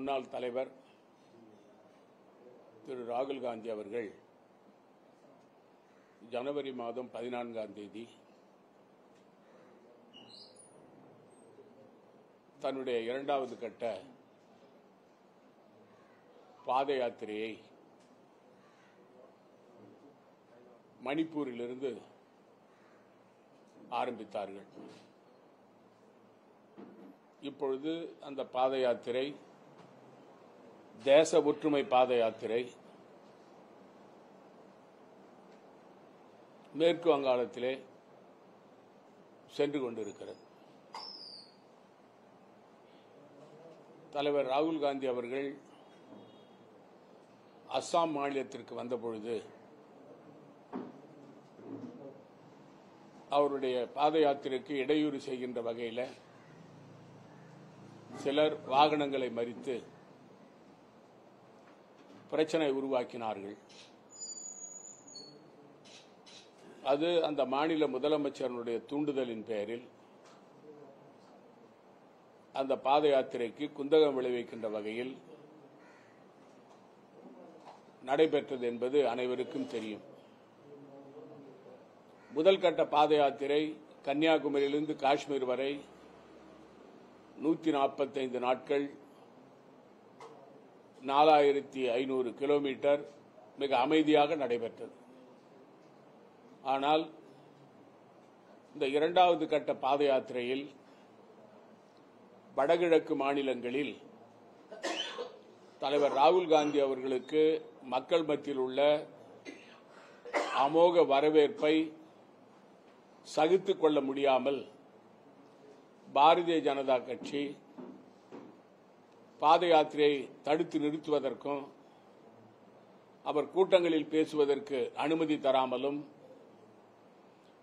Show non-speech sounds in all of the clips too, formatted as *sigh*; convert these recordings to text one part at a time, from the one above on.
முன்னாள் தலைவர் திரு ராகுல் காந்தி அவர்கள் ஜனவரி மாதம் பதினான்காம் தேதி தன்னுடைய இரண்டாவது கட்ட பாத யாத்திரையை மணிப்பூரிலிருந்து ஆரம்பித்தார்கள். இப்பொழுது அந்த பாத யாத்திரை தேச ஒற்றுமை பாத யாத்திரை மேற்கு வங்காளத்திலே சென்று கொண்டிருக்கிறது. தலைவர் ராகுல் காந்தி அவர்கள் அஸ்ஸாம் மாநிலத்திற்கு வந்தபொழுது அவருடைய பாத யாத்திரைக்கு இடையூறு செய்கின்ற வகையில் சிலர் வாகனங்களை மறித்து பிரச்சனை உருவாக்கினார்கள். அது அந்த மாநில முதலமைச்சருடைய தூண்டுதலின் பெயரில் அந்த பாத யாத்திரைக்கு குந்தகம் விளைவிக்கின்ற வகையில் நடைபெற்றது என்பது அனைவருக்கும் தெரியும். முதல் கட்ட பாத யாத்திரை கன்னியாகுமரியிலிருந்து காஷ்மீர் வரை நூற்றி நாற்பத்தைந்து நாட்கள் நாலாயிரத்தி ஐநூறு கிலோமீட்டர் மிக அமைதியாக நடைபெற்றது. ஆனால் இந்த இரண்டாவது கட்ட பாத யாத்திரையில் வடகிழக்கு மாநிலங்களில் தலைவர் ராகுல் காந்தி அவர்களுக்கு மக்கள் மத்தியில் உள்ள அமோக வரவேற்பை சகித்துக் கொள்ள முடியாமல் பாரதிய ஜனதா கட்சி பாத யாத்திரையை தடுத்து நிறுத்துவதற்கும் அவர் கூட்டங்களில் பேசுவதற்கு அனுமதி தராமலும்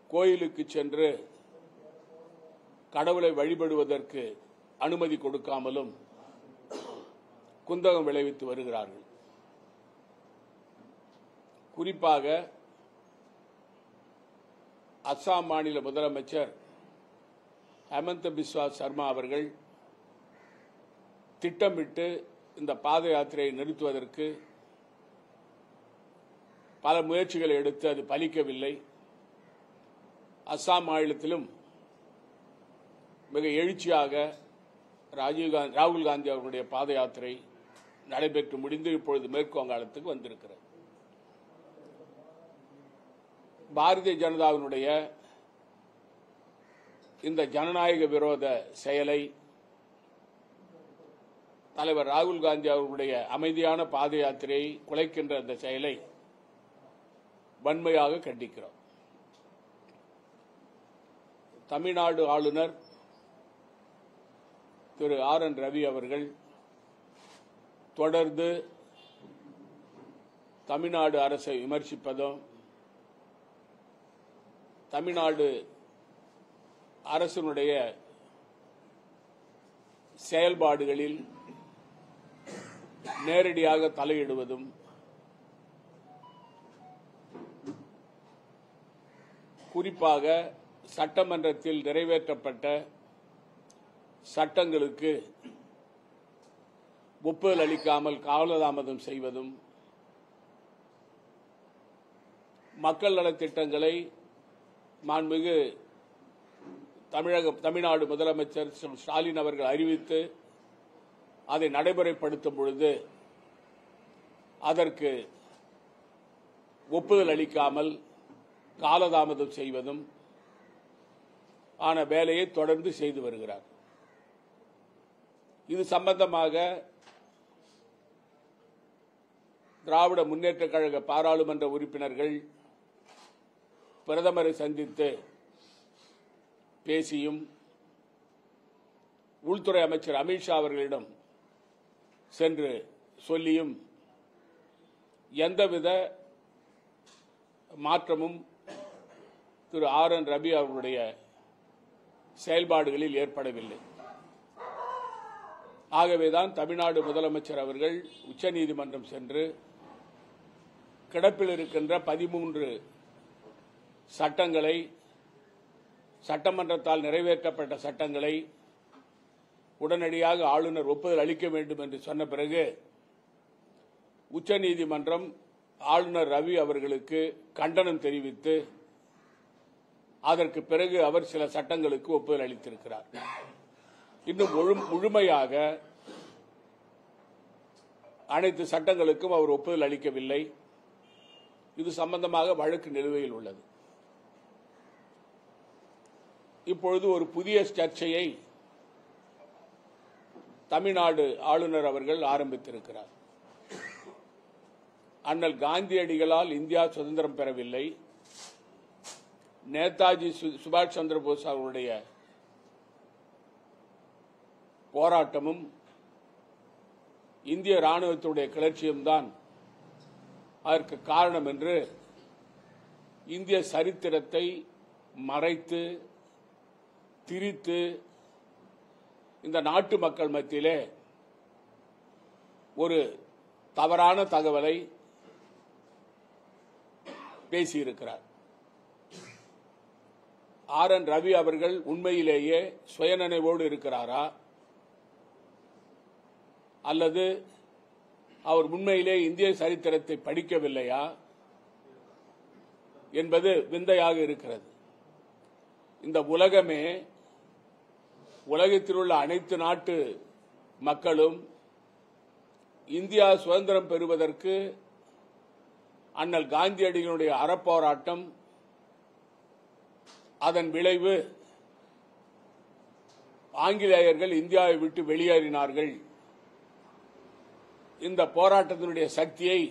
கோயிலுக்கு சென்று கடவுளை வழிபடுவதற்கு அனுமதி கொடுக்காமலும் குந்தகம் விளைவித்து வருகிறார்கள். குறிப்பாக அஸ்ஸாம் மாநில முதலமைச்சர் ஹெமந்த பிஸ்வா சர்மா அவர்கள் திட்டமிட்டு இந்த பாத யாத்திரையை நிறுத்துவதற்கு பல முயற்சிகளை எடுத்து அது பலிக்கவில்லை. அஸ்ஸாம் மாநிலத்திலும் மிக எழுச்சியாக ராஜீவ்காந்தி ராகுல் காந்தி அவர்களுடைய பாத யாத்திரை நடைபெற்று முடிந்து இப்பொழுது மேற்கு வங்காளத்துக்கு வந்திருக்கிறது. பாரதிய ஜனதாவினுடைய இந்த ஜனநாயக விரோத செயலை தலைவர் ராகுல் காந்தி அவர்களுடைய அமைதியான பாத யாத்திரையை குலைக்கின்ற அந்த செயலை வன்மையாக கண்டிக்கிறோம். தமிழ்நாடு ஆளுநர் திரு ஆர் என் ரவி அவர்கள் தொடர்ந்து தமிழ்நாடு அரசை விமர்சிப்பதும் தமிழ்நாடு அரசினுடைய செயல்பாடுகளில் நேரடியாக தலையிடுவதும் குறிப்பாக சட்டமன்றத்தில் நிறைவேற்றப்பட்ட சட்டங்களுக்கு ஒப்புதல் அளிக்காமல் காலதாமதம் செய்வதும் மக்கள் நலத்திட்டங்களை மாண்புமிகு தமிழக தமிழ்நாடு முதலமைச்சர் ஸ்டாலின் அவர்கள் அறிவித்து அதை நடைமுறைப்படுத்தும் பொழுது அதற்கு ஒப்புதல் அளிக்காமல் காலதாமதம் செய்வதும் ஆன வேலையை தொடர்ந்து செய்து வருகிறார். இது சம்பந்தமாக திராவிட முன்னேற்ற கழக பாராளுமன்ற உறுப்பினர்கள் பிரதமரை சந்தித்து பேசியும் உள்துறை அமைச்சர் அமித்ஷா அவர்களிடம் சென்று சொல்லியும் எந்தவித மாற்றமும் திரு ஆர் என் ரவி அவர்களுடைய செயல்பாடுகளில் ஏற்படவில்லை. ஆகவேதான் தமிழ்நாடு முதலமைச்சர் அவர்கள் உச்சநீதிமன்றம் சென்று கிடப்பில் இருக்கின்ற பதிமூன்று சட்டங்களை சட்டமன்றத்தால் நிறைவேற்றப்பட்ட சட்டங்களை உடனடியாக ஆளுநர் ஒப்புதல் அளிக்க வேண்டும் என்று சொன்ன பிறகு உச்சநீதிமன்றம் ஆளுநர் ரவி அவர்களுக்கு கண்டனம் தெரிவித்து அதற்கு பிறகு அவர் சில சட்டங்களுக்கு ஒப்புதல் அளித்திருக்கிறார். இன்னும் முழு- முழுமையாக அனைத்து சட்டங்களுக்கும் அவர் ஒப்புதல் அளிக்கவில்லை. இது சம்பந்தமாக வழக்கு நிலுவையில் உள்ளது. இப்பொழுது ஒரு புதிய சர்ச்சையை தமிழ்நாடு ஆளுநர் அவர்கள் ஆரம்பித்திருக்கிறார். அண்ணல் காந்தியடிகளால் இந்தியா சுதந்திரம் பெறவில்லை. நேதாஜி சு- சுபாஷ் சந்திர போஸ் அவருடைய போராட்டமும் இந்திய ராணுவத்துடைய கிளர்ச்சியும் தான் அதற்கு காரணம் என்று இந்திய சரித்திரத்தை மறைத்து திரித்து இந்த நாட்டு மக்கள் மத்தியிலே ஒரு தவறான தகவலை பேசியிருக்கிறார். ஆர் என் ரவி அவர்கள் உண்மையிலேயே சுயநினைவோடு இருக்கிறாரா? அல்லது அவர் உண்மையிலே இந்திய சரித்திரத்தை படிக்கவில்லையா? என்பது விந்தையாக இருக்கிறது. இந்த உலகமே உலகத்தில் உள்ள அனைத்து நாட்டு மக்களும் இந்தியா சுதந்திரம் பெறுவதற்கு அண்ணல் காந்தியடிகளுடைய அறப்போராட்டம் அதன் விளைவு ஆங்கிலேயர்கள் இந்தியாவை விட்டு வெளியேறினார்கள். இந்த போராட்டத்தினுடைய சக்தியை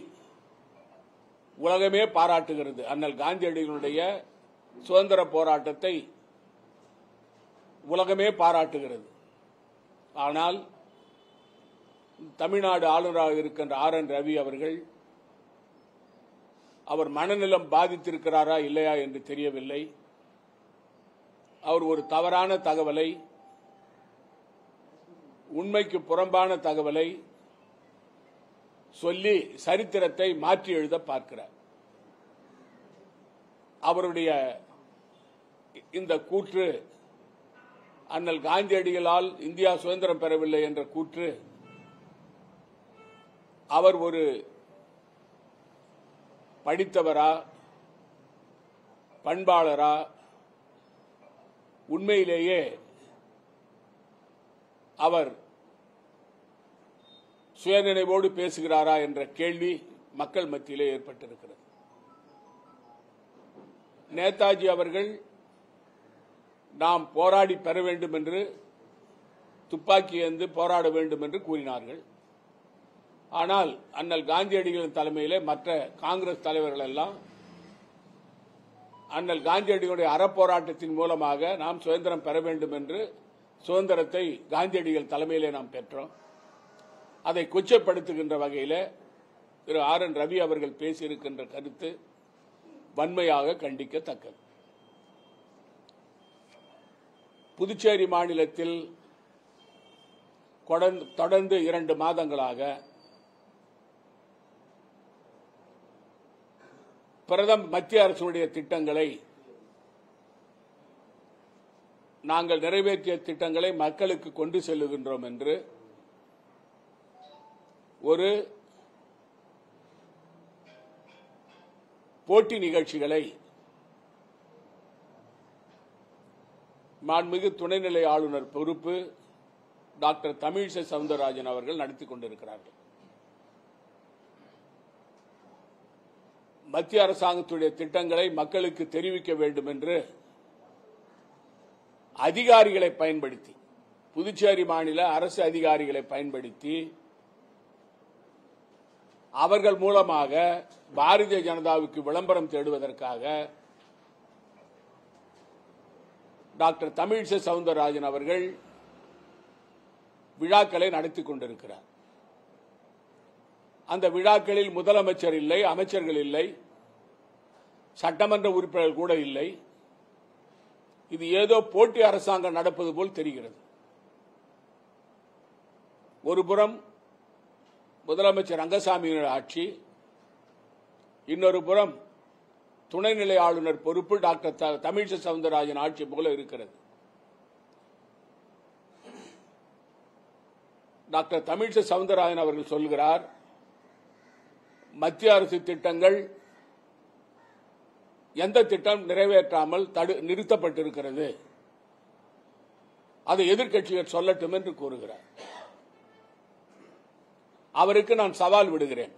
உலகமே பாராட்டுகிறது. அண்ணல் காந்தியடிகளுடைய சுதந்திர போராட்டத்தை உலகமே பாராட்டுகிறது. ஆனால் தமிழ்நாடு ஆளுநராக இருக்கின்ற ஆர் என் ரவி அவர்கள் அவர் மனநலம் பாதித்திருக்கிறாரா இல்லையா என்று தெரியவில்லை. அவர் ஒரு தவறான தகவலை உண்மைக்கு புறம்பான தகவலை சொல்லி சரித்திரத்தை மாற்றி எழுத பார்க்கிறார். அவருடைய இந்த கூற்று அண்ணல் காந்தியடிகளால் இந்தியா சுதந்திரம் பெறவில்லை என்ற கூற்று அவர் ஒரு படித்தவரா பண்பாளரா உண்மையிலேயே அவர் சுயநினைவோடு பேசுகிறாரா என்ற கேள்வி மக்கள் மத்தியிலே ஏற்பட்டிருக்கிறது. நேதாஜி அவர்கள் நாம் போராடி பெற வேண்டும் என்று துப்பாக்கி ஏந்து போராட வேண்டும் என்று கூறினார்கள். ஆனால் அண்ணல் காந்தியடிகளின் தலைமையிலே மற்ற காங்கிரஸ் தலைவர்கள் எல்லாம் அண்ணல் காந்தியடிகளுடைய அறப்போராட்டத்தின் மூலமாக நாம் சுதந்திரம் பெற வேண்டும் என்று சுதந்திரத்தை காந்தியடிகள் தலைமையிலே நாம் பெற்றோம். அதை கொச்சப்படுத்துகின்ற வகையில் திரு ஆர் என் ரவி அவர்கள் பேசியிருக்கின்ற கருத்து வன்மையாக கண்டிக்கத்தக்கது. புதுச்சேரி மாநிலத்தில் தொடர்ந்து இரண்டு மாதங்களாக பிரதம் மத்திய அரசுடைய திட்டங்களை நாங்கள் நிறைவேற்றிய திட்டங்களை மக்களுக்கு கொண்டு செல்லுகின்றோம் என்று ஒரு போட்டி நிகழ்ச்சிகளை மாண்புமிகு துணைநிலை ஆளுநர் பொறுப்பு டாக்டர் தமிழிசை சவுந்தரராஜன் அவர்கள் நடத்தி கொண்டிருக்கிறார்கள். மத்திய அரசாங்கத்துடைய திட்டங்களை மக்களுக்கு தெரிவிக்க வேண்டும் என்று அதிகாரிகளை பயன்படுத்தி புதுச்சேரி மாநில அரசு அதிகாரிகளை பயன்படுத்தி அவர்கள் மூலமாக பாரதிய ஜனதாவுக்கு விளம்பரம் தேடுவதற்காக டாக்டர் தமிழிசை சவுந்தரராஜன் அவர்கள் விழாக்களை நடத்தி கொண்டிருக்கிறார். அந்த விழாக்களில் முதலமைச்சர் இல்லை அமைச்சர்கள் இல்லை சட்டமன்ற உறுப்பினர்கள் கூட இல்லை. இது ஏதோ போட்டி அரசாங்கம் நடப்பது போல் தெரிகிறது. ஒருபுறம் முதலமைச்சர் ரங்கசாமியின் ஆட்சி இன்னொரு புறம் துணைநிலை ஆளுநர் பொறுப்பு டாக்டர் த- தமிழிசை சவுந்தரராஜன் ஆட்சி போல இருக்கிறது. டாக்டர் தமிழிசை சவுந்தரராஜன் அவர்கள் சொல்கிறார் மத்திய அரசு திட்டங்கள் எந்த திட்டம் நிறைவேற்றாமல் தடு நிறுத்தப்பட்டிருக்கிறது. அதை எதிர்க்கட்சிகள் சொல்லட்டும் என்று கூறுகிறார். அவருக்கு நான் சவால் விடுகிறேன்.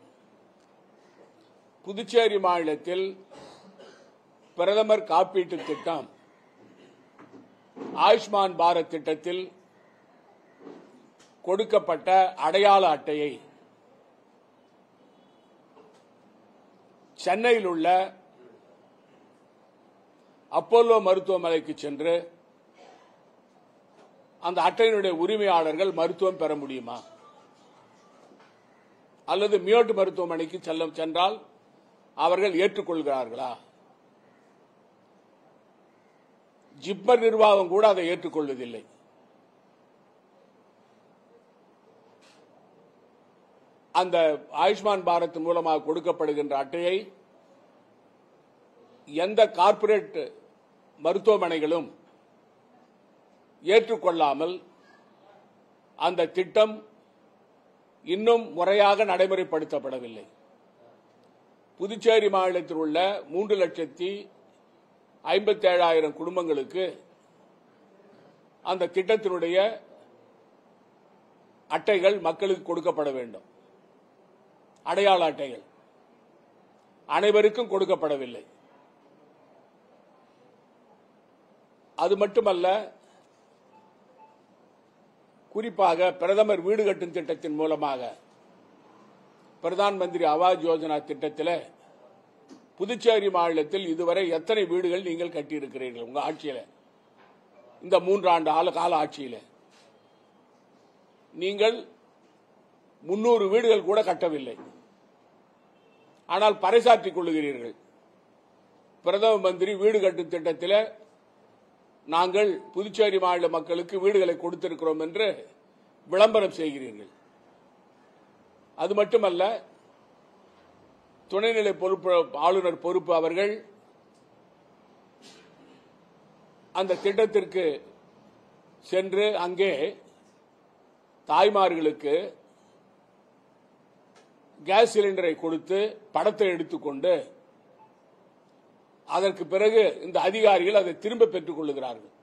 புதுச்சேரி மாநிலத்தில் பிரதமர் காப்பீட்டு திட்டம். ஆயுஷ்மான் பாரத் திட்டத்தில் கொடுக்கப்பட்ட அடையாள அட்டையை சென்னையில் உள்ள அப்போலோ மருத்துவமனைக்கு சென்று அந்த அட்டையினுடைய உரிமையாளர்கள் மருத்துவம் பெற முடியுமா? அல்லது மியோட்டு மருத்துவமனைக்கு செல்ல சென்றால் அவர்கள் ஏற்றுக்கொள்கிறார்களா? ஜிப்மர் நிர்வாகம் கூட அதை ஏற்றுக்கொள்வதில்லை. அந்த ஆயுஷ்மான் பாரத் மூலமாக கொடுக்கப்படுகின்ற அட்டையை எந்த கார்ப்பரேட் மருத்துவமனைகளும் ஏற்றுக்கொள்ளாமல் அந்த திட்டம் இன்னும் முறையாக நடைமுறைப்படுத்தப்படவில்லை. புதுச்சேரி மாநிலத்தில் உள்ள மூன்று லட்சத்தி ஐம்பத்தி ஏழாயிரம் குடும்பங்களுக்கு அந்த திட்டத்தினுடைய அட்டைகள் மக்களுக்கு கொடுக்கப்பட வேண்டும். அடையாள அட்டைகள். அனைவருக்கும் கொடுக்கப்படவில்லை. அது மட்டுமல்ல குறிப்பாக பிரதமர் வீடு கட்டும் திட்டத்தின் மூலமாக பிரதான் மந்திரி ஆவாஸ் யோஜனா திட்டத்தில் புதுச்சேரி மாநிலத்தில் இதுவரை எத்தனை வீடுகள் நீங்கள் கட்டியிருக்கிறீர்கள்? உங்க ஆட்சியில். இந்த மூன்றாண்டு ஆள கால ஆட்சியில். நீங்கள் முன்னூறு வீடுகள் கூட கட்டவில்லை. ஆனால் பறைசாற்றிக் கொள்ளுகிறீர்கள். பிரதம மந்திரி வீடு கட்டும் திட்டத்தில் நாங்கள் புதுச்சேரி மாநில மக்களுக்கு வீடுகளை கொடுத்திருக்கிறோம் என்று விளம்பரம் செய்கிறீர்கள். அது மட்டுமல்ல துணைநிலை பொறுப்பு ஆளுநர் பொறுப்பு அவர்கள் அந்த திட்டத்திற்கு சென்று அங்கே தாய்மார்களுக்கு கேஸ் சிலிண்டரை கொடுத்து படத்தை எடுத்துக்கொண்டு அதற்கு பிறகு இந்த அதிகாரிகள் அதை திரும்ப பெற்றுக் கொள்ளுகிறார்கள்.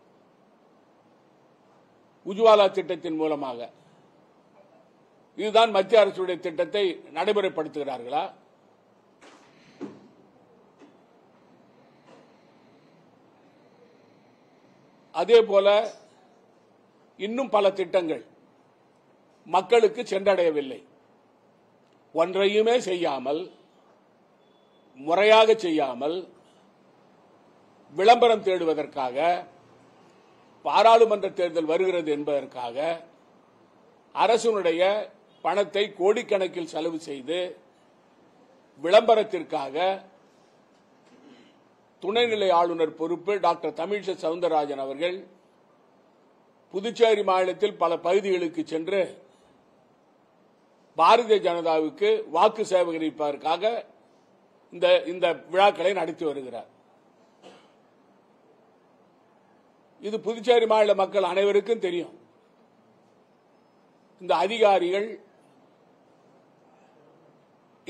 உஜ்வாலா திட்டத்தின் மூலமாக. இதுதான் மத்திய அரசுடைய திட்டத்தை நடைமுறைப்படுத்துகிறார்களா? அதே போல இன்னும் பல திட்டங்கள் மக்களுக்கு சென்றடையவில்லை. ஒன்றையுமே செய்யாமல் முறையாக செய்யாமல் விளம்பரம் தேடுவதற்காக பாராளுமன்ற தேர்தல் வருகிறது என்பதற்காக அரசனுடைய பணத்தை கோடிக்கணக்கில் செலவு செய்து விளம்பரத்திற்காக துணைநிலை ஆளுநர் பொறுப்பு டாக்டர் தமிழிசை சவுந்தரராஜன் அவர்கள். புதுச்சேரி மாநிலத்தில் பல பகுதிகளுக்கு சென்று பாரதிய ஜனதாவுக்கு வாக்கு சேகரிப்பதற்காக இந்த இந்த விழாக்களை நடத்தி வருகிறார். இது புதுச்சேரி மாநில மக்கள் அனைவருக்கும் தெரியும். இந்த அதிகாரிகள்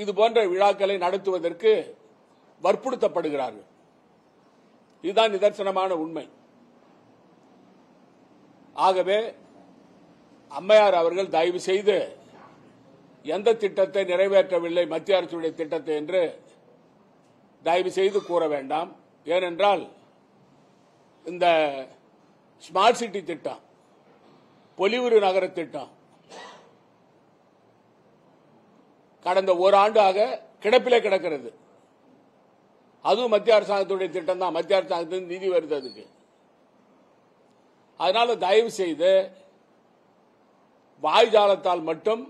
இது போன்ற விழாக்களை நடத்துவதற்கு வற்புறுத்தப்படுகிறார்கள். இதுதான் நிதர்சனமான உண்மை. ஆகவே அம்மையார் அவர்கள் தயவு செய்து எந்த திட்டத்தை நிறைவேற்றவில்லை மத்திய அரசுடைய திட்டத்தை என்று தயவு செய்து கூற வேண்டாம். ஏனென்றால் இந்த ஸ்மார்ட் சிட்டி திட்டம் பொலிவுறு நகர திட்டம் கடந்த ஓராண்டாக கிடப்பிலே கிடக்கிறது. அதுவும் மத்திய அரசாங்கத்துடைய திட்டம் தான் மத்திய அரசாங்கத்தின் நிதி வருது அதுக்கு. அதனால தயவு செய்து வாய்ஜாலத்தால் மட்டும்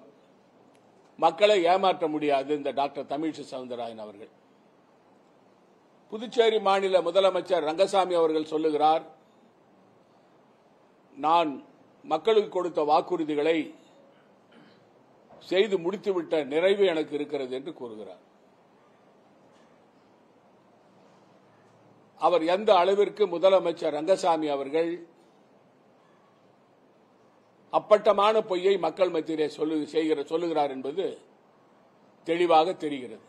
மக்களை ஏமாற்ற முடியாது இந்த டாக்டர் தமிழிசை சவுந்தரராஜன் அவர்கள். புதுச்சேரி மாநில முதலமைச்சர் ரங்கசாமி அவர்கள் சொல்லுகிறார் நான் மக்களுக்கு கொடுத்த வாக்குறுதிகளை செய்து முடித்துவிட்ட நிறைவு எனக்கு இருக்கிறது என்று கூறுகிறார். அவர் எந்த அளவிற்கு முதலமைச்சர் ரங்கசாமி அவர்கள் அப்பட்டமான பொய்யை மக்கள் மத்தியிலே சொல்லு செய்கிற சொல்லுகிறார் என்பது தெளிவாக தெரிகிறது.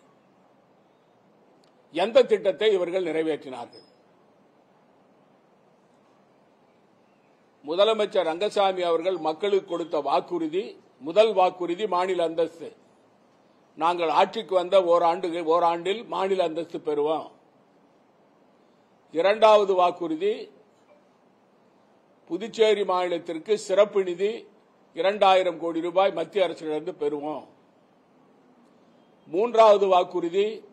எந்த திட்டத்தை இவர்கள் நிறைவேற்றினார்கள்? முதலமைச்சர் ரங்கசாமி அவர்கள் மக்களுக்கு கொடுத்த வாக்குறுதி முதல் வாக்குறுதி மாநில அந்தஸ்து. நாங்கள் ஆட்சிக்கு வந்த ஓராண்டு ஓராண்டில் மாநில அந்தஸ்து பெறுவோம். இரண்டாவது வாக்குறுதி புதுச்சேரி மாநிலத்திற்கு சிறப்பு நிதி இரண்டாயிரம் கோடி ரூபாய் மத்திய அரசிடமிருந்து பெறுவோம். மூன்றாவது வாக்குறுதி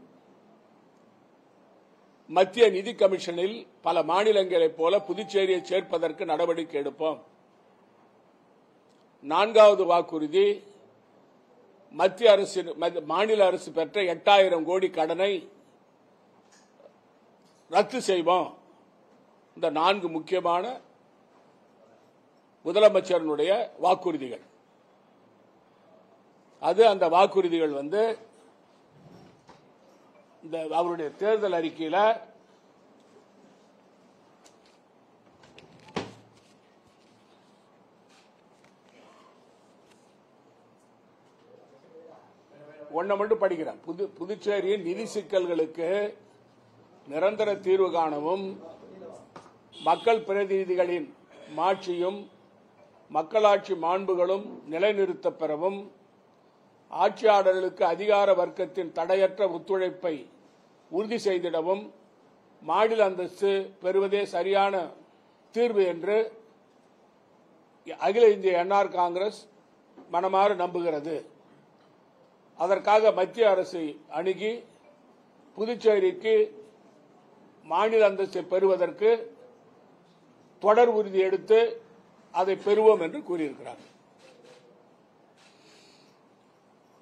மத்திய நிதி கமிஷனில் பல மாநிலங்களைப் போல புதுச்சேரியை சேர்ப்பதற்கு நடவடிக்கை எடுப்போம். நான்காவது வாக்குறுதி மத்திய அரசு மாநில அரசு பெற்ற எட்டாயிரம் கோடி கடனை ரத்து செய்வோம். இந்த நான்கு முக்கியமான முதலமைச்சரனுடைய வாக்குறுதிகள். அது அந்த வாக்குறுதிகள் வந்து இந்த அவருடைய தேர்தல் அறிக்கையில் ஒன்ன மட்டும் படிக்கிறேன். புது புதுச்சேரியின் நிதி சிக்கல்களுக்கு நிரந்தர தீர்வு காணவும் மக்கள் பிரதிநிதிகளின் மாட்சியும் மக்களாட்சி மாண்புகளும் நிலைநிறுத்தப் பெறவும் ஆட்சியாளர்களுக்கு அதிகார வர்க்கத்தின் தடையற்ற ஒத்துழைப்பை உறுதி செய்திடவும் மாநில அந்தஸ்து பெறுவதே சரியான தீர்வு என்று அகில இந்திய என்ஆர் காங்கிரஸ் மனமாறு நம்புகிறது. அதற்காக மத்திய அரசை அணுகி புதுச்சேரிக்கு மாநில அந்தஸ்தை பெறுவதற்கு தொடர் உறுதி எடுத்து அதை பெறுவோம் என்று கூறியிருக்கிறார்.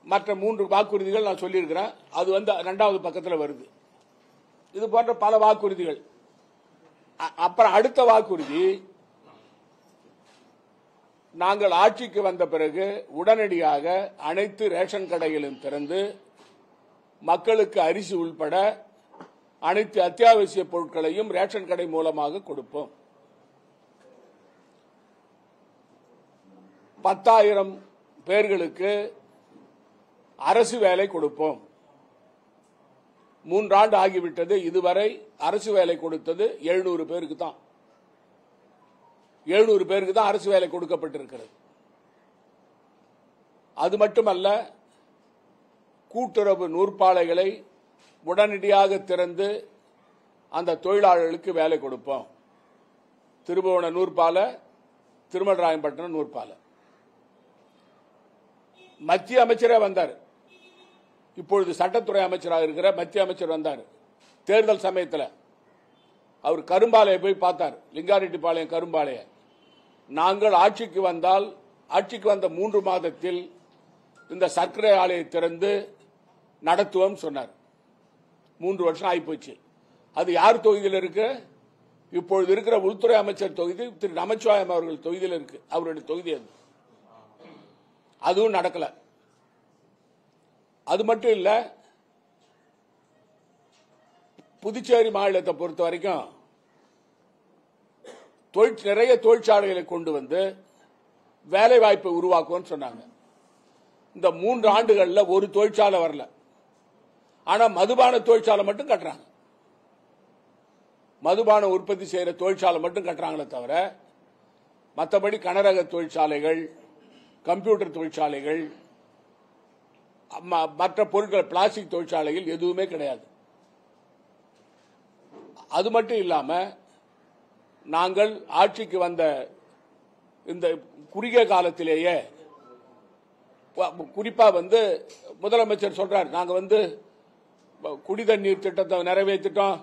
மற்ற மூன்று வாக்குறுதிகள் நான் சொல்லியிருக்கிறேன். அது வந்து இரண்டாவது பக்கத்தில் வருது. இது போன்ற பல வாக்குறுதிகள். அ- அப்புறம் அடுத்த வாக்குறுதி நாங்கள் ஆட்சிக்கு வந்த பிறகு உடனடியாக அனைத்து ரேஷன் கடைகளும் திறந்து மக்களுக்கு அரிசி உள்பட அனைத்து அத்தியாவசிய பொருட்களையும் ரேஷன் கடை மூலமாக கொடுப்போம். பத்தாயிரம் பேர்களுக்கு அரசு வேலை கொடுப்போம். மூன்றாண்டு ஆகிவிட்டது. இதுவரை அரசு வேலை கொடுத்தது எழுநூறு பேருக்கு தான். எழுநூறு பேருக்கு தான் அரசு வேலை கொடுக்கப்பட்டிருக்கிறது. அது மட்டுமல்ல கூட்டுறவு நூற்பாலைகளை உடனடியாக திறந்து அந்த தொழிலாளர்களுக்கு வேலை கொடுப்போம். திருபுவன நூற்பாலை திருமலராயம்பட்டினம் நூற்பாலை. மத்திய அமைச்சரே வந்தார். இப்பொழுது சட்டத்துறை அமைச்சராக இருக்கிற மத்திய அமைச்சர் வந்தார். தேர்தல் சமயத்தில் அவர் கரும்பாலையை போய் பார்த்தார். லிங்காரெட்டிப்பாளையம் கரும்பாளைய நாங்கள் ஆட்சிக்கு வந்தால் ஆட்சிக்கு வந்த மூன்று மாதத்தில் இந்த சர்க்கரை ஆலையை திறந்து நடத்துவோம் சொன்னார். மூன்று வருஷம் ஆகிப்போச்சு. அது யார் தொகுதியில் இருக்கு? இப்பொழுது இருக்கிற உள்துறை அமைச்சர் தொகுதி திரு நமச்சிவாயம் அவர்கள் தொகுதியில் இருக்கு. அவருடைய தொகுதி அது. அதுவும் நடக்கல. அது மட்டும் இல்ல புதுச்சேரி மாநிலத்தை பொறுத்த வரைக்கும் நிறைய தொழிற்சாலைகளை கொண்டு வந்து வேலை வாய்ப்பை உருவாக்குவோம்னு சொன்னாங்க. இந்த மூன்று ஆண்டுகளில் ஒரு தொழிற்சாலை வரல. ஆனா மதுபான தொழிற்சாலை மட்டும் கட்டுறாங்க. மதுபான உற்பத்தி செய்யற தொழிற்சாலை மட்டும் கட்டுறாங்களே தவிர மற்றபடி கனரக தொழிற்சாலைகள் கம்ப்யூட்டர் தொழிற்சாலைகள் மற்ற பொருட்கள் பிளாஸ்டிக் தொழிற்சாலைகள் எதுவுமே கிடையாது. அது மட்டும் இல்லாம நாங்கள் ஆட்சிக்கு வந்த இந்த குறுகிய காலத்திலேயே குறிப்பா வந்து முதலமைச்சர் சொல்றார். நாங்க வந்து குடி தண்ணீர் திட்டத்தை நிறைவேற்றிட்டோம்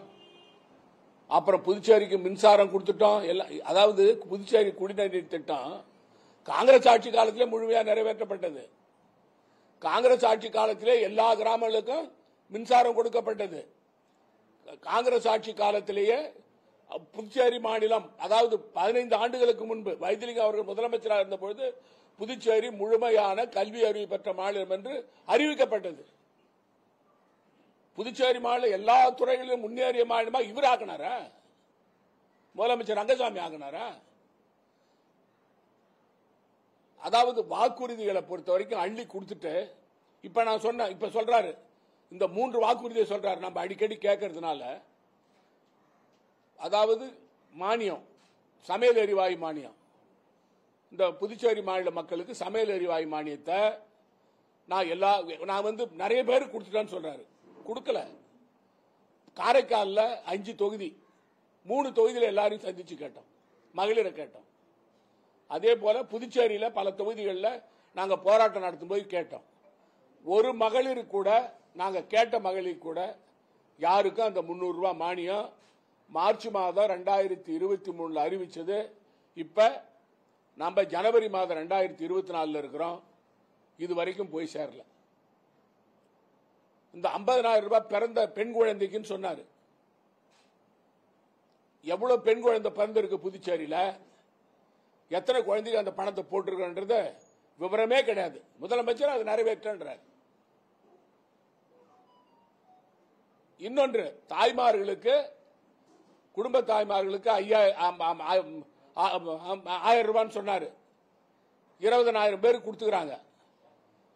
அப்புறம் புதுச்சேரிக்கு மின்சாரம் கொடுத்துட்டோம். எல்லாம் அதாவது புதுச்சேரி குடிநீர் திட்டம் காங்கிரஸ் ஆட்சி காலத்திலே முழுமையாக நிறைவேற்றப்பட்டது. காங்கிரஸ் ஆட்சி காலத்திலே எல்லா கிராமங்களுக்கும் மின்சாரம் கொடுக்கப்பட்டது. காங்கிரஸ் ஆட்சி காலத்திலேயே புதுச்சேரி மாநிலம் அதாவது பதினைந்து ஆண்டுகளுக்கு முன்பு வைத்திலிங்கம் அவர்கள் முதலமைச்சராக இருந்த பொழுது புதுச்சேரி முழுமையான கல்வி அறிவு பெற்ற மாநிலம் என்று அறிவிக்கப்பட்டது. புதுச்சேரி மாநில எல்லா துறைகளிலும் முன்னேறிய மாநிலமா இவர் ஆக்கினாரா? முதலமைச்சர் ரங்கசாமி ஆகினாரா அதாவது வாக்குறுதிகளை பொறுத்த வரைக்கும் அள்ளி கொடுத்துட்டு இப்ப நான் சொன்ன இப்ப சொல்றாரு இந்த மூன்று வாக்குறுதியை சொல்றாரு நம்ம அடிக்கடி கேட்கறதுனால அதாவது மானியம் சமையல் எரிவாயு மானியம். இந்த புதுச்சேரி மாநில மக்களுக்கு சமையல் எரிவாயு மானியத்தை நான் எல்லா நான் வந்து நிறைய பேர் கொடுத்துட்டேன்னு சொல்றாரு. கொடுக்கல. காரைக்காலில் அஞ்சு தொகுதி. மூணு தொகுதியில் எல்லாரையும் சந்திச்சு கேட்டோம். மகளிரை கேட்டோம். அதே போல புதுச்சேரியில் பல தொகுதிகளில் நாங்கள் போராட்டம் நடத்தும் போது கேட்டோம். ஒரு மகளிர் கூட நாங்கள் கேட்ட மகளிர் கூட யாருக்கும் அந்த முந்நூறு ரூபாய் மானியம். மார்ச் மாதம் ரெண்டாயிரத்தி இருபத்தி மூணுல அறிவிச்சது. இப்ப நம்ம ஜனவரி மாதம் ரெண்டாயிரத்தி இருபத்தி நாலுல இருக்கிறோம். இது வரைக்கும் போய் சேரலை. இந்த ஐம்பதனாயிரம் ரூபாய் பிறந்த பெண் குழந்தைக்குன்னு சொன்னாரு. எவ்வளவு பெண் குழந்தை பிறந்திருக்கு புதுச்சேரியில? எத்தனை குழந்தைகள் அந்த பணத்தை போட்டிருக்கன்றது விவரமே கிடையாது. முதலமைச்சர் அது நிறைவேற்றன்றார் இன்னொன்று தாய்மார்களுக்கு குடும்ப தாய்மார்களுக்கு ஐயாயிரம் ஆம், ஆம், ஆயிரம் ரூபான்னு சொன்னார். இருபதனாயிரம் பேர் கொடுத்துக்கிறாங்க.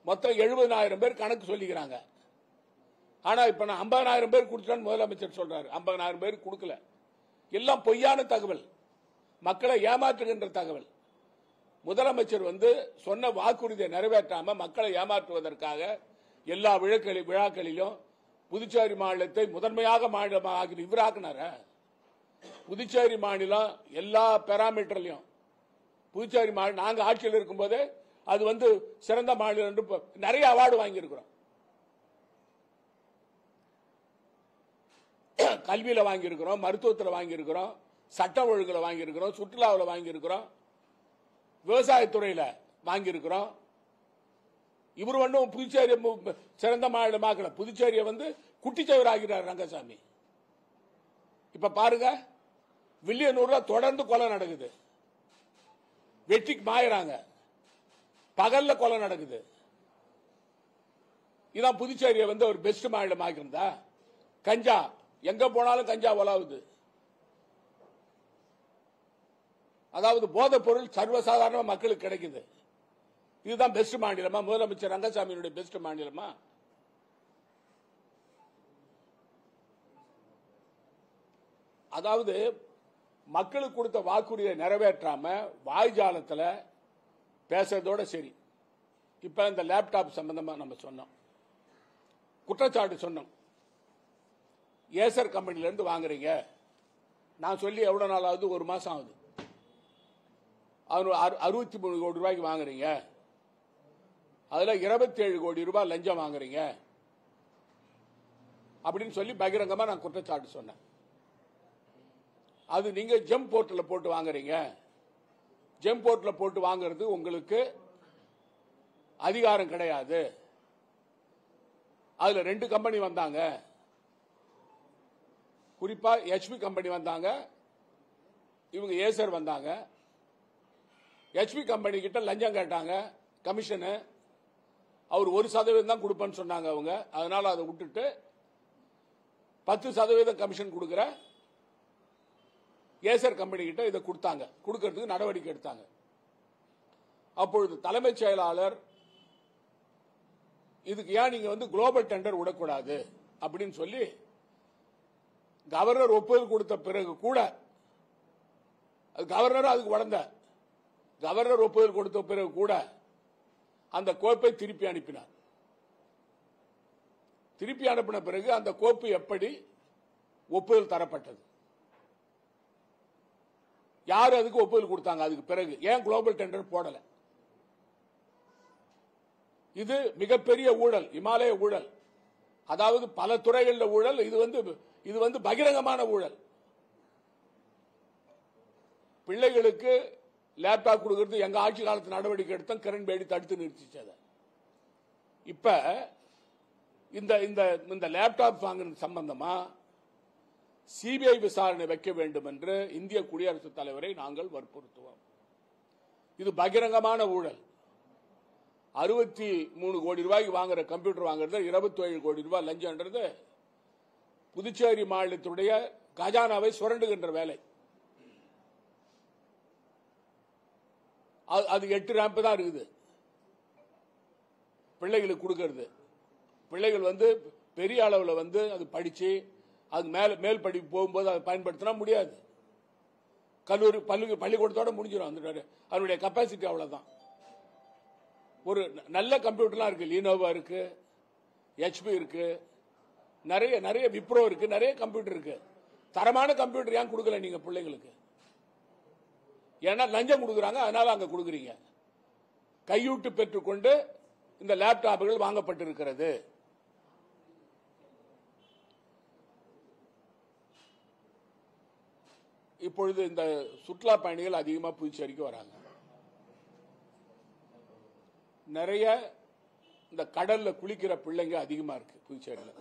மொத்தம் எழுபதனாயிரம் பேர் கணக்கு சொல்லிக்கிறாங்க. ஆனா இப்ப நான் ஐம்பதனாயிரம் பேர் கொடுத்துட்டேன்னு முதலமைச்சர் சொல்றாரு. ஐம்பதனாயிரம் பேர் கொடுக்கல. எல்லாம் பொய்யான தகவல். மக்களை ஏமாற்றுகின்ற தகவல். முதலமைச்சர் வந்து சொன்ன வாக்குறுதியை நிறைவேற்றாம மக்களை ஏமாற்றுவதற்காக எல்லா விழக்களி விழாக்களிலும் புதுச்சேரி மாநிலத்தை முதன்மையாக மாநிலமாக இவராக்குனார? புதுச்சேரி மாநிலம் எல்லா பெராமீட்டர்லயும். புதுச்சேரி மாநிலம் நாங்கள் ஆட்சியில் இருக்கும்போது அது வந்து சிறந்த மாநிலம் என்று நிறைய அவார்டு வாங்கியிருக்கிறோம். *clears throat* கல்வியில வாங்கியிருக்கிறோம் மருத்துவத்தில் வாங்கியிருக்கிறோம் சட்ட ஒழுங்குல வாங்கியிருக்கிறோம் சுற்றுலாவில் வாங்கியிருக்கிறோம் விவசாயத்துறையில வாங்கியிருக்கிறோம். இவர் ஒன்றும் புதுச்சேரி சிறந்த மாநிலமாக்கல புதுச்சேரியை வந்து குட்டிச்சவர் ஆகிறார் ரங்கசாமி. இப்ப பாருங்க வில்லியனூர்ல தொடர்ந்து கொலை நடக்குது. வெட்டிக்கு மாயறாங்க. பகல்ல கொலை நடக்குது. இதான் புதுச்சேரியை வந்து ஒரு பெஸ்ட் மாநிலம் ஆகிருந்தா கஞ்சா எங்க போனாலும் கஞ்சா உலாவுது அதாவது போதைப் பொருள் சர்வசாதாரண மக்களுக்கு கிடைக்குது. இதுதான் பெஸ்ட் மாநிலமா? முதலமைச்சர் ரங்கசாமியினுடைய பெஸ்ட் மாநிலமா? அதாவது மக்களுக்கு கொடுத்த வாக்குறுதியை நிறைவேற்றாம வாய்ஜாலத்தில் பேசுறதோட சரி. இப்ப இந்த லேப்டாப் சம்பந்தமா நம்ம சொன்னோம். குற்றச்சாட்டு சொன்னோம். ஏசர் கம்பெனில இருந்து வாங்குறீங்க. நான் சொல்லி எவ்வளவு நாள் ஆகுது? ஒரு மாசம் ஆகுது. அறுபத்தி மூணு கோடி ரூபாய்க்கு வாங்குறீங்க. அதுல இருபத்தி ஏழு கோடி ரூபாய் லஞ்சம் வாங்குறீங்க. அப்படின்னு சொல்லி பகிரங்கமா நான் குற்றச்சாட்டு சொன்னேன். அது நீங்க ஜெம் போர்ட்டில் போட்டு வாங்குறீங்க. ஜெம் போர்ட்டில் போட்டு வாங்குறது உங்களுக்கு அதிகாரம் கிடையாது. அதுல ரெண்டு கம்பெனி வந்தாங்க. குறிப்பாக ஹெச்பி கம்பெனி வந்தாங்க. இவங்க ஏசர் வந்தாங்க. ஹெச்பி கம்பெனி கிட்ட லஞ்சம் கேட்டாங்க. கமிஷனு அவர் ஒரு சதவீதம் தான் கொடுப்பேன்னு சொன்னாங்க அவங்க. அதனால அதை விட்டுட்டு பத்து சதவீதம் கமிஷன் கொடுக்குற ஏசர் கம்பெனி கிட்ட இதை கொடுத்தாங்க. கொடுக்கறதுக்கு நடவடிக்கை எடுத்தாங்க. அப்பொழுது தலைமைச் செயலாளர் இதுக்கு ஏன் நீங்க வந்து குளோபல் டெண்டர் விடக்கூடாது? அப்படின்னு சொல்லி கவர்னர் ஒப்புதல் கொடுத்த பிறகு கூட அது கவர்னர் அதுக்கு உடந்த கவர்னர் ஒப்புதல் கொடுத்த பிறகு கூட அந்த கோப்பை திருப்பி அனுப்பினார். திருப்பி அனுப்பின பிறகு அந்த கோப்பு எப்படி ஒப்புதல் தரப்பட்டது? யார் அதுக்கு ஒப்புதல் கொடுத்தாங்க? அதுக்கு பிறகு. ஏன் குளோபல் டெண்டர் போடல? இது மிகப்பெரிய ஊழல் இமாலய ஊழல். அதாவது பல துறைகளில் ஊழல். இது வந்து இது வந்து பகிரங்கமான ஊழல். பிள்ளைகளுக்கு லேப்டாப் கொடுக்கறது எங்க ஆட்சி காலத்து நடவடிக்கை எடுத்தோம் கிரண் பேடி தடுத்து நிறுத்திச்சு அதை. இப்ப இந்த இந்த இந்த லேப்டாப் வாங்குறது சம்பந்தமா சிபிஐ விசாரணை வைக்க வேண்டும் என்று இந்திய குடியரசுத் தலைவரை நாங்கள் வற்புறுத்துவோம். இது பகிரங்கமான ஊழல். அறுபத்தி மூணு கோடி ரூபாய்க்கு வாங்குற கம்ப்யூட்டர் வாங்குறது இருபத்தி ஏழு கோடி ரூபாய் லஞ்சம்ன்றது புதுச்சேரி மாநிலத்துடைய கஜானாவை சுரண்டுகின்ற வேலை. அது- அது எட்டு ரேம்ப் தான் இருக்குது. பிள்ளைகளுக்கு கொடுக்கறது. பிள்ளைகள் வந்து பெரிய அளவில் வந்து அது படிச்சு அது மேல மேல் படிப்பு போகும்போது அதை பயன்படுத்தினா முடியாது. கல்லூரி பள்ளி பள்ளிக்கூடத்தோட முடிஞ்சிடும் அந்த அதனுடைய கெப்பாசிட்டி அவ்வளோதான் ஒரு ந- நல்ல கம்ப்யூட்டர்லாம் இருக்கு. லீனோவா இருக்கு ஹெச்பி இருக்குது நிறைய நிறைய விப்ரோ இருக்கு நிறைய கம்ப்யூட்டர் இருக்கு. தரமான கம்ப்யூட்டர் ஏன் கொடுக்கல நீங்க பிள்ளைங்களுக்கு? ஏன்னா லஞ்சம் கொடுக்குறாங்க அதனால அங்க கொடுக்குறீங்க. கையூட்டு பெற்றுக்கொண்டு இந்த லேப்டாப்புகள் வாங்கப்பட்டிருக்கிறது. இப்பொழுது இந்த சுற்றுலா பயணிகள் அதிகமாக புதுச்சேரிக்கு வராங்க. நிறைய இந்த கடல்ல குளிக்கிற பிள்ளைங்க அதிகமா இருக்கு புதுச்சேரியில்.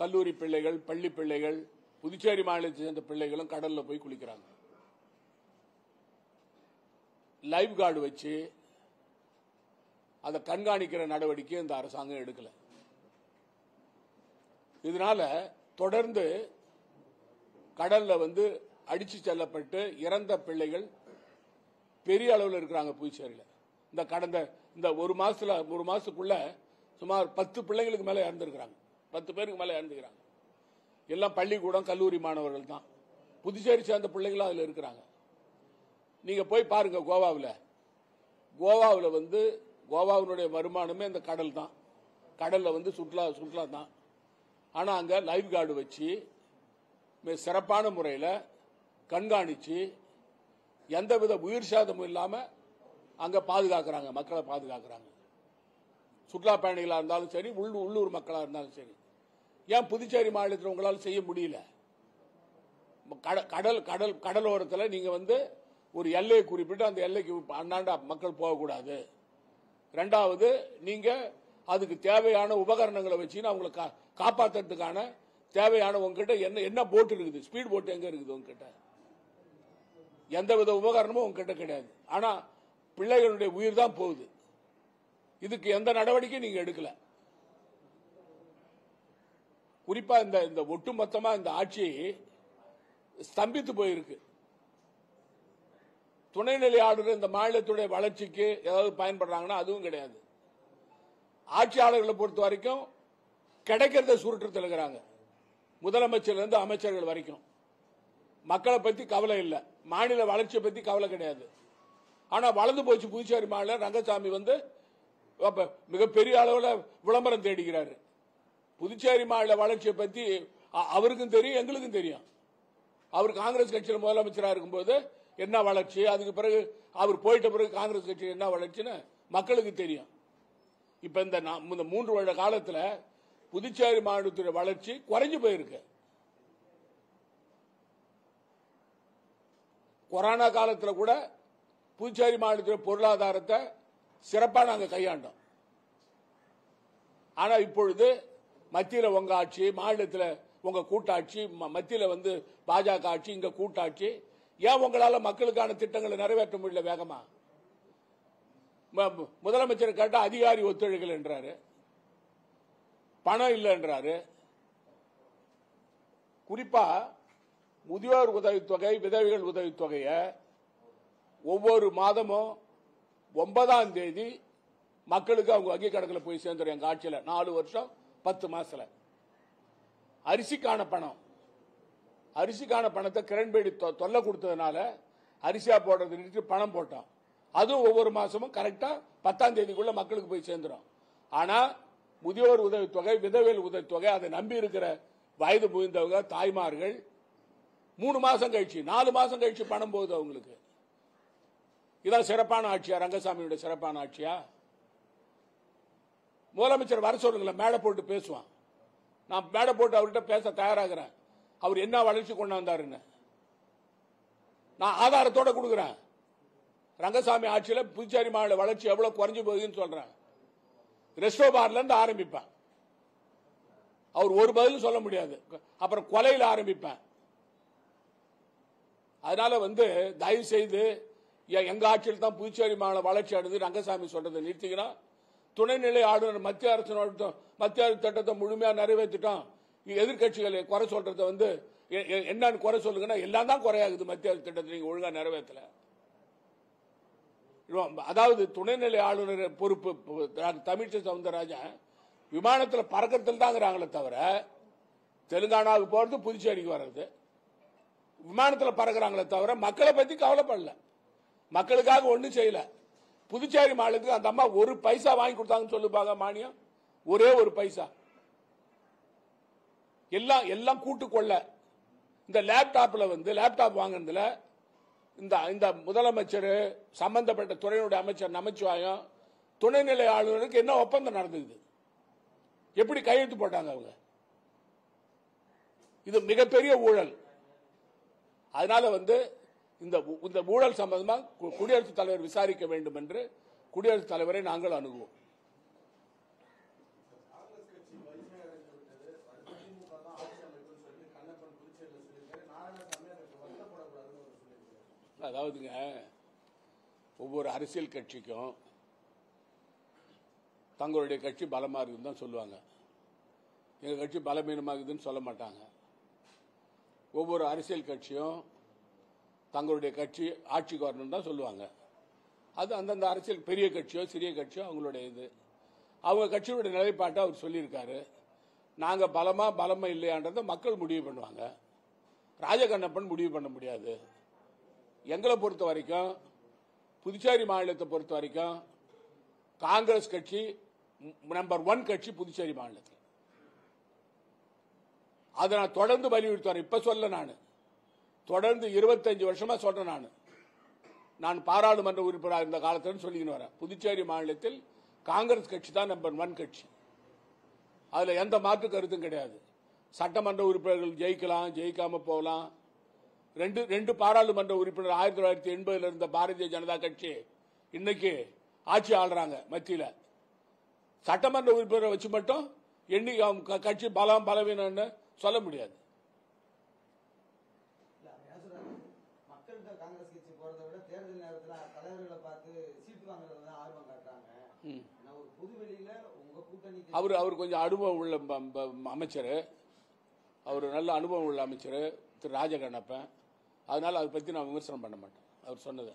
கல்லூரி பிள்ளைகள் பள்ளி பிள்ளைகள் புதுச்சேரி மாநிலத்தை சேர்ந்த பிள்ளைகளும் கடல்ல போய் குளிக்கிறாங்க. லைஃப் கார்டு வச்சு அதை கண்காணிக்கிற நடவடிக்கை இந்த அரசாங்கம் எடுக்கல. இதனால தொடர்ந்து கடல்ல வந்து அடிச்சு செல்லப்பட்டு இறந்த பிள்ளைகள் பெரிய அளவில் இருக்கிறாங்க புதுச்சேரியில். இந்த கடந்த இந்த ஒரு மாசத்துல ஒரு மாசத்துக்குள்ள சுமார் பத்து பிள்ளைங்களுக்கு மேல இறந்துருக்கிறாங்க. பத்து பேருக்கு மேலே இறந்துக்கிறாங்க. எல்லாம் பள்ளிக்கூடம் கல்லூரி மாணவர்கள் தான். புதுச்சேரி சேர்ந்த பிள்ளைகளும் அதில் இருக்கிறாங்க. நீங்க போய் பாருங்க கோவாவில். கோவாவில் வந்து கோவாவினுடைய வருமானமே இந்த கடல் தான். கடலில் வந்து சுற்றுலா சுற்றுலா தான். ஆனால் அங்கே லைஃப் கார்டு வச்சு மிக சிறப்பான முறையில் கண்காணித்து எந்தவித உயிர் சேதமும் இல்லாமல் அங்கே பாதுகாக்கிறாங்க மக்களை பாதுகாக்கிறாங்க. சுற்றுலா பயணிகளாக இருந்தாலும் சரி உள்ளூர் மக்களாக இருந்தாலும் சரி. ஏன் புதுச்சேரி மாநிலத்தில் உங்களால் செய்ய முடியல? கட- கடல் கடல் கடலோரத்தில் நீங்க வந்து ஒரு எல்லையை குறிப்பிட்டு அந்த எல்லைக்கு அண்ணாண்டா மக்கள் போகக்கூடாது. ரெண்டாவது நீங்க அதுக்கு தேவையான உபகரணங்களை வச்சு அவங்களை கா- காப்பாத்துறதுக்கான தேவையான உங்ககிட்ட என்ன என்ன போட் இருக்குது? ஸ்பீட் போட் எங்க இருக்குது உங்ககிட்ட? எந்தவித உபகரணமும் உங்ககிட்ட கிடையாது. ஆனா பிள்ளைகளுடைய உயிர் தான் போகுது. இதுக்கு எந்த நடவடிக்கையும் நீங்க எடுக்கலை. குறிப்பா இந்த இந்த ஒட்டுமொத்தமா இந்த ஆட்சி ஸ்தம்பித்து போயிருக்கு. துணைநிலை ஆளுநர் இந்த மாநிலத்துடைய வளர்ச்சிக்கு ஏதாவது பயன்படுறாங்கன்னா அதுவும் கிடையாது. ஆட்சியாளர்களை பொறுத்த வரைக்கும் கிடைக்கிறத சுருட்டு இருக்கிறாங்க முதலமைச்சர்ல இருந்து அமைச்சர்கள் வரைக்கும். மக்களை பத்தி கவலை இல்லை. மாநில வளர்ச்சியை பத்தி கவலை கிடையாது. ஆனா வளர்ந்து போச்சு புதுச்சேரி மாநில ரங்கசாமி வந்து மிகப்பெரிய அளவில் விளம்பரம் தேடுகிறாரு புதுச்சேரி மாநில வளர்ச்சியை பத்தி அ- அவருக்கும் தெரியும் எங்களுக்கும் தெரியும். அவர் காங்கிரஸ் கட்சியில் முதலமைச்சராக இருக்கும்போது என்ன வளர்ச்சி? அதுக்கு பிறகு அவர் போயிட்ட பிறகு காங்கிரஸ் கட்சி என்ன வளர்ச்சின்னு மக்களுக்கு தெரியும். இப்ப இந்த இந்த மூன்று வருட காலத்தில் புதுச்சேரி மாநிலத்துடைய வளர்ச்சி குறைஞ்சு போயிருக்கு. கொரோனா காலத்தில் கூட புதுச்சேரி மாநிலத்துடைய பொருளாதாரத்தை சிறப்பாக நாங்கள் கையாண்டோம். ஆனா இப்பொழுது மத்தியில் உங்க ஆட்சி மாநிலத்தில் உங்க கூட்டாட்சி ம- வந்து பாஜக ஆட்சி இங்க கூட்டாட்சி. ஏன் உங்களால மக்களுக்கான திட்டங்களை நிறைவேற்ற முடியல வேகமா? முதலமைச்சர் கேட்டால் அதிகாரி ஒத்துழைக்கல் என்றாரு. பணம் இல்லைன்றாரு. குறிப்பா முதியோர் உதவித்தொகை விதவைகள் உதவித்தொகைய ஒவ்வொரு மாதமும் ஒன்பதாம் தேதி மக்களுக்கு அவங்க வங்கி கணக்கில் போய் சேர்ந்துடும் எங்க ஆட்சியில். நாலு வருஷம் பத்து மாசத்துல. அரிசிக்கான பணம். அரிசிக்கான பணத்தை கிரண்பேடி தொ- தொல்லை கொடுத்ததுனால அரிசியா போடுறது நிறுத்தி பணம் போட்டோம். அதுவும் ஒவ்வொரு மாசமும் கரெக்டா பத்தாம் தேதிக்குள்ள மக்களுக்கு போய் சேர்ந்துடும் ஆனா முதியோர் உதவித்தொகை விதவியல் உதவித்தொகை அதை நம்பி இருக்கிற வயது முதிர்ந்தவங்க தாய்மார்கள் மூணு மாசம் கழிச்சு நாலு மாசம் கழிச்சு பணம் போகுது அவங்களுக்கு. இதான் சிறப்பான ஆட்சியா? ரங்கசாமியோட சிறப்பான ஆட்சியா? முதலமைச்சர் வர சொல்லுங்களேன் மேடை போட்டு பேசுவான். நான் மேடை போட்டு அவர்கிட்ட பேச தயாராகிறேன். அவர் என்ன வளர்ச்சி கொண்டாந்தாருன்னு நான் ஆதாரத்தோட கொடுக்கிறேன். ரங்கசாமி ஆட்சியில் புதுச்சேரி மாநில வளர்ச்சி எவ்வளவு குறைஞ்சு போகுதுன்னு சொல்றேன். ரெஸ்டோ பார்ல இருந்து ஆரம்பிப்பேன். அவர் ஒரு பதிலும் சொல்ல முடியாது. அப்புறம் கொலையில் ஆரம்பிப்பேன். அதனால வந்து தயவு செய்து எங்க ஆட்சியில் தான் புதுச்சேரி மாநில வளர்ச்சி அடைந்து ரங்கசாமி சொல்றதை நிறுத்திக்கிறோம். துணைநிலை ஆளுநர் மத்திய அரசு மத்திய அரசு திட்டத்தை முழுமையாக நிறைவேற்றிட்டோம் எதிர்கட்சிகளை குறை சொல்றத வந்து எ- என்னன்னு குறை சொல்லுங்கன்னா எல்லாம் தான் குறையாகுது மத்திய அரசு திட்டத்தை நீங்க ஒழுங்கா நிறைவேற்றல. அதாவது துணைநிலை ஆளுநர் பொறுப்பு தமிழிசை சவுந்தரராஜன் விமானத்தில் பறக்கிறதுல தாங்கிறாங்களே தவிர தெலுங்கானாவுக்கு போறது புதுச்சேரிக்கு வர்றது. விமானத்தில் பறக்கிறாங்களே தவிர மக்களை பத்தி கவலைப்படல. மக்களுக்காக ஒன்றும் செய்யலை. புதுச்சேரி மாநிலத்துக்கு அந்த அம்மா ஒரு பைசா வாங்கி கொடுத்தாங்கன்னு சொல்லுப்பாங்க மானியம்? ஒரே ஒரு பைசா. எல்லாம் எல்லாம் கூட்டு கொள்ள. இந்த லேப்டாப்ல வந்து லேப்டாப் வாங்கினதுல இந்த இந்த முதலமைச்சர் சம்பந்தப்பட்ட துறையினுடைய அமைச்சர் நமச்சிவாயம் துணைநிலை ஆளுநருக்கு என்ன ஒப்பந்தம் நடந்தது? எப்படி கையெழுத்து போட்டாங்க அவங்க? இது மிகப்பெரிய ஊழல். அதனால வந்து இந்த இந்த ஊழல் சம்பந்தமா கு- குடியரசுத் தலைவர் விசாரிக்க வேண்டும் என்று குடியரசுத் தலைவரை நாங்கள் அணுகுவோம். அதாவதுங்க ஒவ்வொரு அரசியல் கட்சிக்கும் தங்களுடைய கட்சி பலமா இருக்குதுன்னு தான் சொல்லுவாங்க. எங்க கட்சி பலவீனமாகுதுன்னு சொல்ல மாட்டாங்க. ஒவ்வொரு அரசியல் கட்சியும் தங்களுடைய கட்சி ஆட்சிக்கு வரணும்னு தான் சொல்லுவாங்க. அது அந்தந்த அரசியல் பெரிய கட்சியோ சிறிய கட்சியோ அவங்களுடைய இது அவங்க கட்சியோட நிலைப்பாட்டை அவர் சொல்லியிருக்காரு. நாங்கள் பலமா பலமா இல்லையான்றதை மக்கள் முடிவு பண்ணுவாங்க. ராஜகண்ணப்பன் முடிவு பண்ண முடியாது. எங்களை பொறுத்த வரைக்கும் புதுச்சேரி மாநிலத்தை பொறுத்த வரைக்கும் காங்கிரஸ் கட்சி நம்பர் ஒன் கட்சி புதுச்சேரி மாநிலத்தில். அதை நான் தொடர்ந்து வலியுறுத்துவேன் இப்ப சொல்ல நான். தொடர்ந்து 25 வருஷமா சொல்றேன் நான். நான் பாராளுமன்ற உறுப்பினராக இருந்த காலத்தில் சொல்லிக்கின்னு வரேன். புதுச்சேரி மாநிலத்தில் காங்கிரஸ் கட்சி தான் நம்பர் ஒன் கட்சி. அதுல எந்த மாற்று கருத்தும் கிடையாது. சட்டமன்ற உறுப்பினர்கள் ஜெயிக்கலாம் ஜெயிக்காம போகலாம். ரெண்டு ரெண்டு பாராளுமன்ற உறுப்பினர் ஆயிரத்தி தொள்ளாயிரத்தி எண்பதுல இருந்த பாரதிய ஜனதா கட்சி இன்னைக்கு ஆட்சி ஆள்றாங்க மத்தியில. சட்டமன்ற உறுப்பினரை வச்சு மட்டும் எண்ணி அவங்க க- கட்சி பலம் பலவீனம்னு சொல்ல முடியாது இல்ல, அவங்க என்ன சொல்றாங்க? மக்கள்கிட்ட காங்கிரஸ் கட்சி போறதை விட தேர்தல் நேரத்துல தலைவர்களை பார்த்து சீட்டு வாங்குறதுல தான் ஆர்வம் காட்டுறாங்க ஆனா ஒரு பொது வெளியில உங்க கூட்டணி கட்சி- அவர் அவர் கொஞ்சம் அனுபவம் உள்ள அமைச்சர். அவர் நல்ல அனுபவம் உள்ள அமைச்சர். திரு ராஜகண்ணப்பன். அதனால் அதை பற்றி நான் விமர்சனம் பண்ண மாட்டேன். அவர் சொன்னது.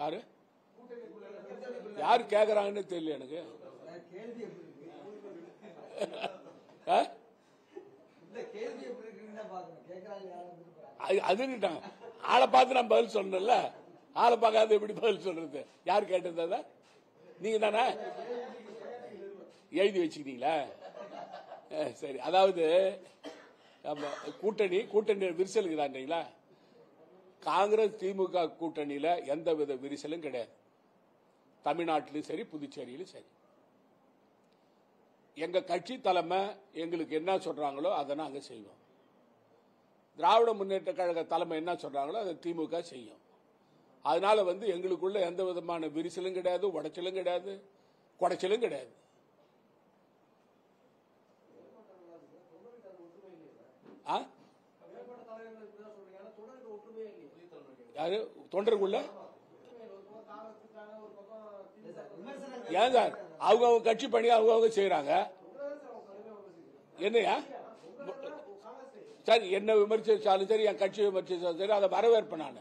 யாரு? யார் கேட்குறாங்கன்னு தெரியல எனக்கு. அது அதுட்டாங்க ஆளை பார்த்து நான் பதில் சொன்னேன்ல ஆளை பார்க்காத எப்படி பதில் சொல்றது. யார் கேட்டிருந்தா நீங்க தானே? எழுதி வச்சுக்கிட்டீங்களா? சரி. அதாவது நம்ம கூட்டணி கூட்டணி விரிசலுக்குதான்றீங்களா காங்கிரஸ் திமுக கூட்டணியில எந்த வித விரிசலும் கிடையாது. தமிழ்நாட்டிலும் சரி புதுச்சேரியிலும் சரி. எங்க கட்சி தலைமை எங்களுக்கு என்ன சொல்றாங்களோ அதை நாங்கள் செய்வோம். திராவிட முன்னேற்ற கழக தலைமை என்ன சொல்றாங்களோ அதை திமுக செய்யும். அதனால வந்து எங்களுக்குள்ள எந்த விதமான விரிசலும் கிடையாது உடைச்சலும் கிடையாது குடைச்சலும் கிடையாது. ஆ? யாரு? தொண்டருக்குள்ள? ஏன் சார்? அவங்க அவங்க கட்சி பணி அவங்க அவங்க செய்யறாங்க என்னையா? சரி என்ன விமர்சிச்சாலும் சரி என் கட்சி விமர்சிச்சாலும் சரி அதை வரவேற்பேன் நான்.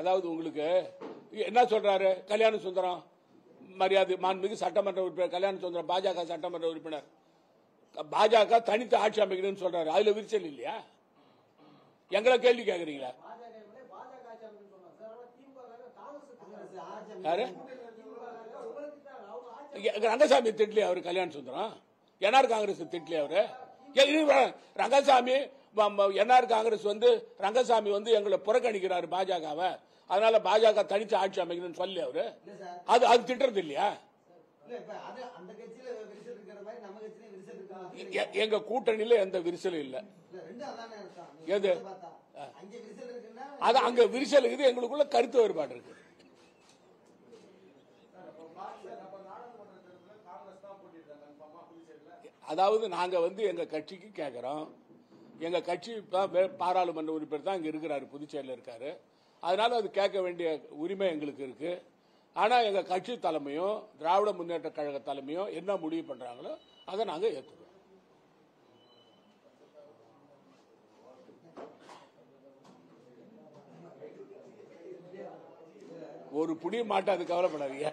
அதாவது உங்களுக்கு என்ன சொல்றாரு? கல்யாண சுந்தரம் மரியாதை மாண்புமிகு சட்டமன்ற உறுப்பினர் கல்யாண சுந்தரம் பாஜக சட்டமன்ற உறுப்பினர். பாஜக தனித்து ஆட்சி அமைக்கணும்னு சொல்றாரு. அதுல விரிசல் இல்லையா? எங்களை கேள்வி கேக்குறீங்களா? யாரு? ரங்கசாமி திட்டலையா அவரு கல்யாண சுந்தரம்? என்ஆர் காங்கிரஸ் திட்டலையா அவரு? ரங்கசாமி என்ஆர் காங்கிரஸ் வந்து ரங்கசாமி வந்து எங்களை புறக்கணிக்கிறாரு பாஜகவை. அதனால பாஜக தனித்து ஆட்சி அமைக்கணும்னு சொல்லி அவரு. அது அது திட்டுறது இல்லையா? எங்க கூட்டணியில எந்த விரிசலும் இல்ல. எது? அது அங்க விரிசல் இருக்குது எங்களுக்குள்ள கருத்து வேறுபாடு இருக்கு. அதாவது நாங்க வந்து எங்க கட்சிக்கு கேக்குறோம். எங்கள் கட்சி பாராளுமன்ற உறுப்பினர் தான் இங்கே இருக்கிறாரு புதுச்சேரியில் இருக்காரு. அதனால அது கேட்க வேண்டிய உரிமை எங்களுக்கு இருக்கு. ஆனால் எங்கள் கட்சி தலைமையும் திராவிட முன்னேற்ற கழக தலைமையும் என்ன முடிவு பண்ணுறாங்களோ அதை நாங்கள் ஏற்றுக்கிறோம் ஒரு புடி மாட்டா அது கவலைப்படாதீங்க.